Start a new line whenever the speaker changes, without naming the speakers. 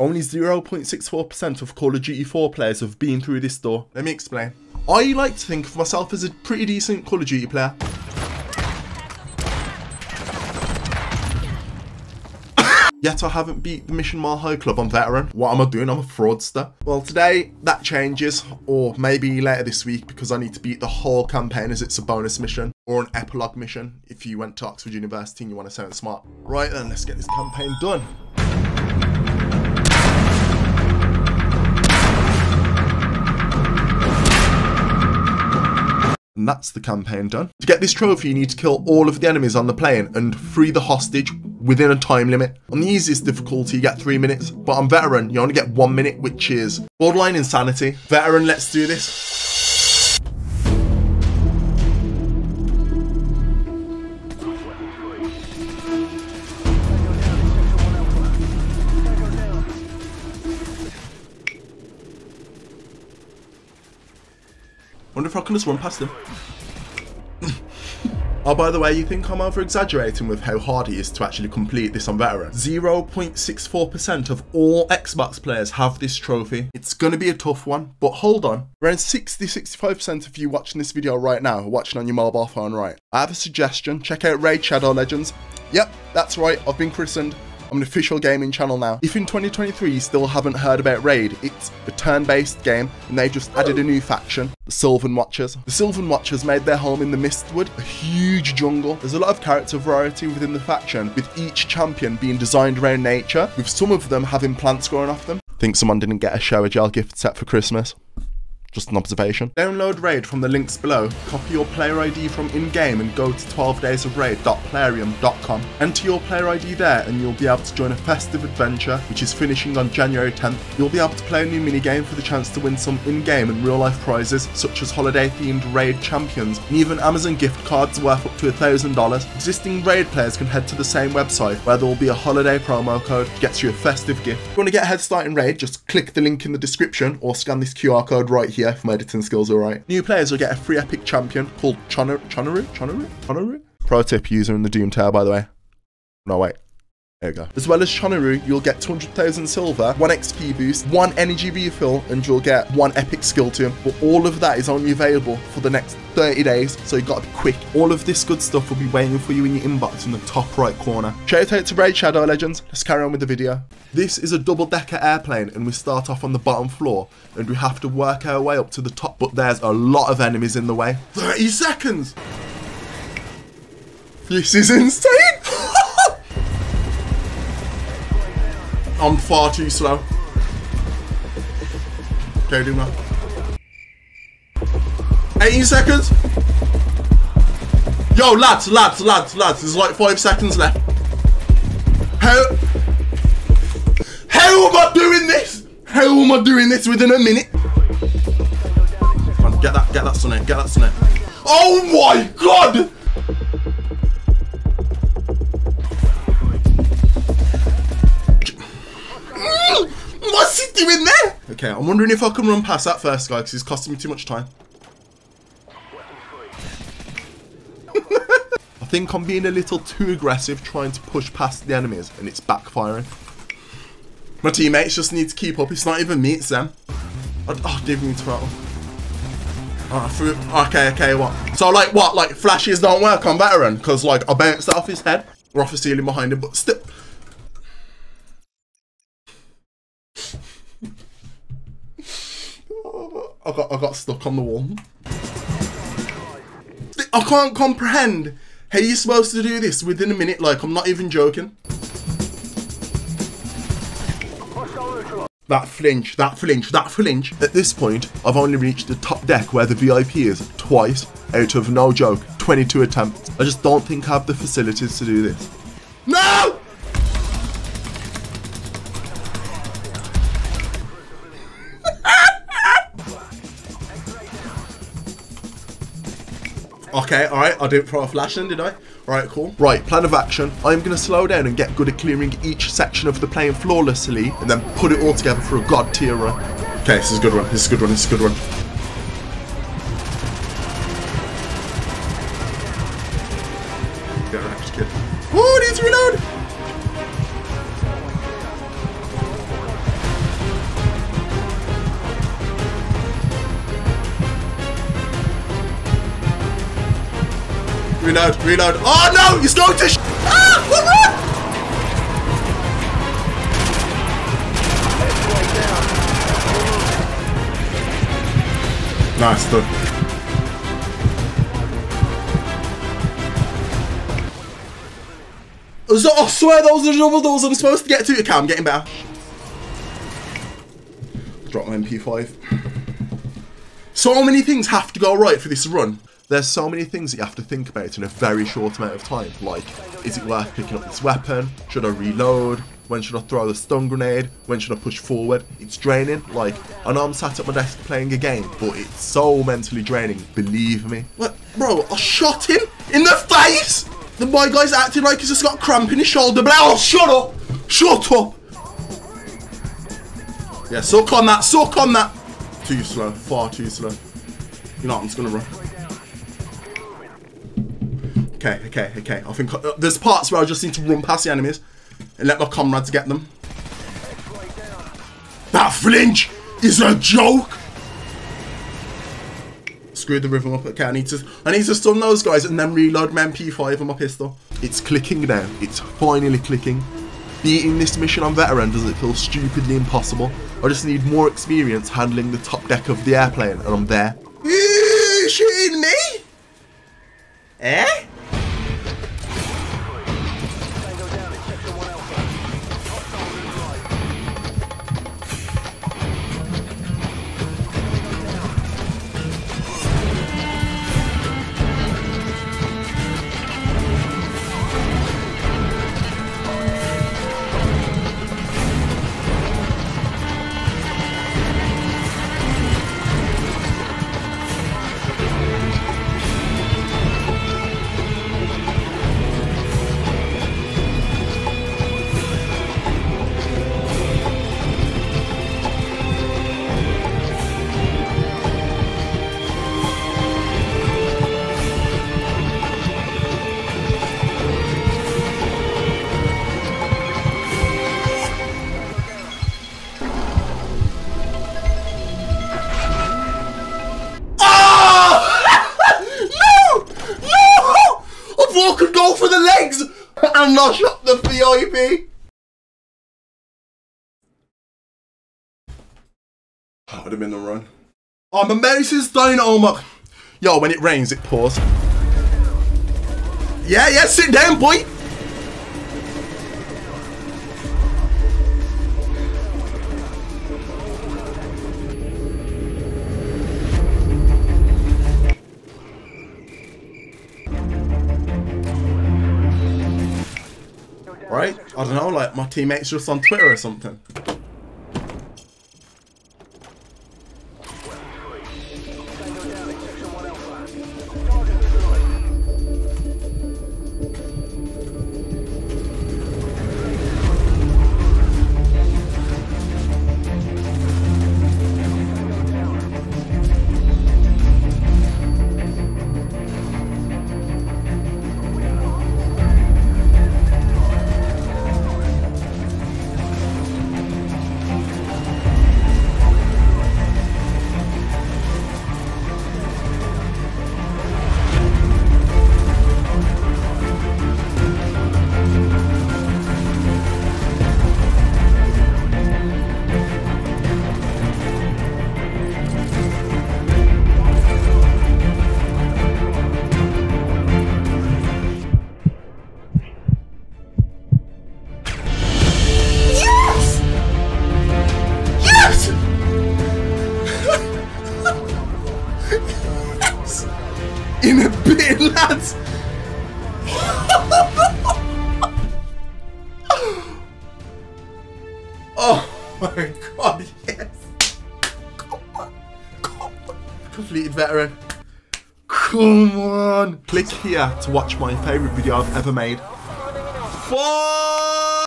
Only 0.64% of Call of Duty 4 players have been through this door. Let me explain. I like to think of myself as a pretty decent Call of Duty player. Yet I haven't beat the Mission Mile High Club on Veteran. What am I doing? I'm a fraudster. Well, today that changes, or maybe later this week because I need to beat the whole campaign as it's a bonus mission or an epilogue mission if you went to Oxford University and you want to sound smart. Right then, let's get this campaign done. And that's the campaign done. To get this trophy, you need to kill all of the enemies on the plane and free the hostage within a time limit. On the easiest difficulty, you get three minutes, but on veteran, you only get one minute, which is borderline insanity. Veteran, let's do this. If I can just run past him. Oh, by the way, you think I'm over exaggerating with how hard it is to actually complete this on Veteran? 0.64% of all Xbox players have this trophy. It's gonna be a tough one, but hold on. Around 60-65% of you watching this video right now watching on your mobile phone, right? I have a suggestion. Check out Raid Shadow Legends. Yep, that's right, I've been christened. I'm an official gaming channel now. If in 2023 you still haven't heard about Raid, it's a turn-based game and they've just added a new faction, the Sylvan Watchers. The Sylvan Watchers made their home in the Mistwood, a huge jungle. There's a lot of character variety within the faction, with each champion being designed around nature, with some of them having plants growing off them. Think someone didn't get a shower gel gift set for Christmas. Just an observation. Download Raid from the links below, copy your player ID from in-game and go to 12daysofraid.plarium.com. Enter your player ID there and you'll be able to join a festive adventure which is finishing on January 10th. You'll be able to play a new minigame for the chance to win some in-game and real-life prizes such as holiday-themed Raid champions and even Amazon gift cards worth up to $1,000. Existing Raid players can head to the same website where there will be a holiday promo code that gets you a festive gift. If you want to get a head start in Raid, just click the link in the description or scan this QR code right here if my editing skills are right. New players will get a free epic champion called Chonoru. Chonoru? Chonoru? Chonoru? Pro tip user in the Doom Tower, by the way. No, wait. There you go. As well as Chonoru, you'll get 200,000 silver, 1 XP boost, 1 energy refill, and you'll get 1 epic skill tome. But all of that is only available for the next 30 days, so you gotta be quick. All of this good stuff will be waiting for you in your inbox in the top right corner. Shout out to Raid Shadow Legends. Let's carry on with the video. This is a double-decker airplane, and we start off on the bottom floor, and we have to work our way up to the top, but there's a lot of enemies in the way. 30 seconds! This is insane! I'm far too slow. Okay, do that. 18 seconds. Yo, lads, lads, lads, lads. There's like five seconds left. How? How am I doing this? How am I doing this within a minute? Get that, get that sunny, get that sunny. Oh my god! What's he doing there? Okay, I'm wondering if I can run past that first guy because he's costing me too much time. I think I'm being a little too aggressive trying to push past the enemies and it's backfiring. My teammates just need to keep up. It's not even me, it's them. Oh, oh give me throttle. Oh, okay, okay, what? So, like, what? Like, flashes don't work on veteran? Because, like, I bounced off his head. We're off the ceiling behind him, but still... I got, I got stuck on the wall. I can't comprehend how you're supposed to do this within a minute. Like, I'm not even joking. That flinch, that flinch, that flinch. At this point, I've only reached the top deck where the VIP is twice out of, no joke, 22 attempts. I just don't think I have the facilities to do this. No! Okay, alright, I didn't throw a flash in, did I? Alright, cool. Right, plan of action. I'm going to slow down and get good at clearing each section of the plane flawlessly, and then put it all together for a god tier run. Okay, this is a good one, this is a good one, this is a good one. Reload, reload. Oh no! You're going to sh Ah! What? Nice, done. I swear those are double doors I'm supposed to get to. Okay, I'm getting better. Drop my MP5. So many things have to go right for this run. There's so many things that you have to think about in a very short amount of time. Like, is it worth picking up this weapon? Should I reload? When should I throw the stun grenade? When should I push forward? It's draining. Like, I know I'm sat at my desk playing a game, but it's so mentally draining. Believe me. What? Bro, I shot him in the face! The boy guy's acting like he's just got cramp in his shoulder. But oh, shut up! Shut up! Yeah, suck on that, suck on that! Too slow, far too slow. You know what, I'm just gonna run. Okay, okay, okay. I think uh, there's parts where I just need to run past the enemies and let my comrades get them. That flinch is a joke! screwed the rhythm up. Okay, I need to I need to stun those guys and then reload my MP5 and my pistol. It's clicking now. It's finally clicking. Beating this mission on veteran does it feel stupidly impossible. I just need more experience handling the top deck of the airplane and I'm there. shooting me? Eh? And not shot the VIP. That would have been the run. Oh, my is down. Oh my. Yo, when it rains, it pours. Yeah, yeah, sit down, boy. I don't know, like my teammates just on Twitter or something. Oh my god, yes. Come on. Come on. Completed veteran. Come on. Click here to watch my favourite video I've ever made. Fuck!